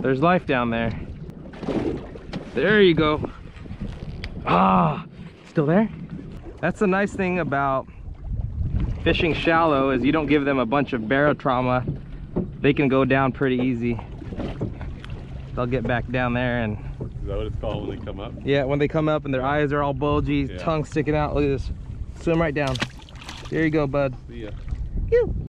There's life down there. There you go. Ah, still there? That's the nice thing about fishing shallow is you don't give them a bunch of barotrauma. They can go down pretty easy. They'll get back down there and Is that what it's called when they come up? yeah, when they come up and their eyes are all bulgy, Yeah. tongue sticking out, look at this. Swim right down. There you go, bud. See ya. Phew.